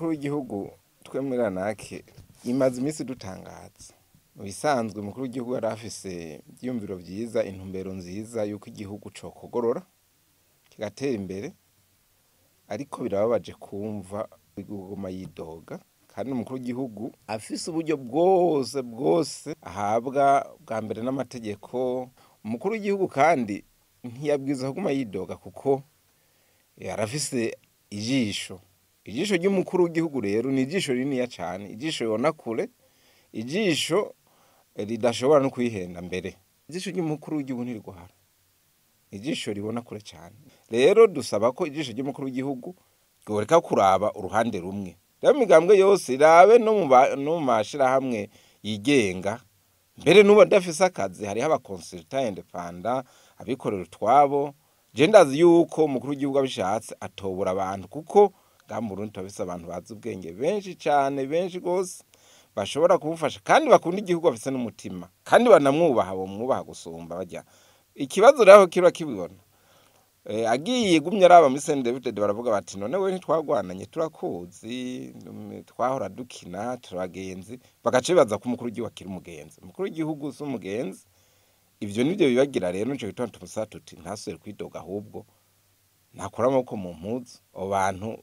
w'igihugu twe ranake imaze iminsi dutangaza. Mu bisanzwe umukuru w'igihugu yari afise ibyiyumviro byiza intumbero nziza y'uko igihugu cokogorora kigatera imbere ariko birababaje kumva iguma yidoga kandi umukuru w'igihugu afise uburyo bwose bwose ahabwa bwa mbere n'amategeko. Umukuru w'igihugu kandi ntiyabwiza kuguma yidoga kuko arafise ijisho. Ijisho ry'umukuru w'igihugu rero ni ijisho rininiya cane. Ijisho ribona kure ijisho ridashobora no kwihenda mbere. Ijisho ry'umukuru w'igihugu ntirigwara ijisho ribona kure cane. Rero dusaba ko ijisho ry'umukuru w'igihugu ryoreka kuraba uruhande rumwe. Rero imigambwe yose irabe no mu mashirahamwe yigenga. Mbere n'ubu adafise akazi hariho abakonsulta indepanda abikorera utwabo. Je ndazi yuko umukuru w'igihugu abishatse atobora abantu kuko Burundi turafise abantu bazi ubwenge benshi cane benshi gose bashobora kumufasha kandi bakunda igihugu bafise n'umutima. Kandi banamwubaha bomwubaha gusumba barya. Ikibazo rero kiba kibibona. Eh, agiye gumye araba muri Saint David baravuga bati none we ntitwagwananye turakuzi twahora dukina turabagenzi bagaca bibaza ko umukuru w'igihugu akiri umugenzi. Umukuru w'igihugu si umugenzi. Ivyo nivyo bibagira rero nico gituma tumusaba tuti ntasubire kwidoga ahubwo nakura amaboko mu mpuzu. Abo bantu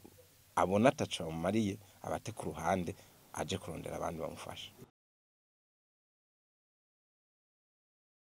abona ataco bamumariye abate ku ruhande aje kurondera abandi bamufasha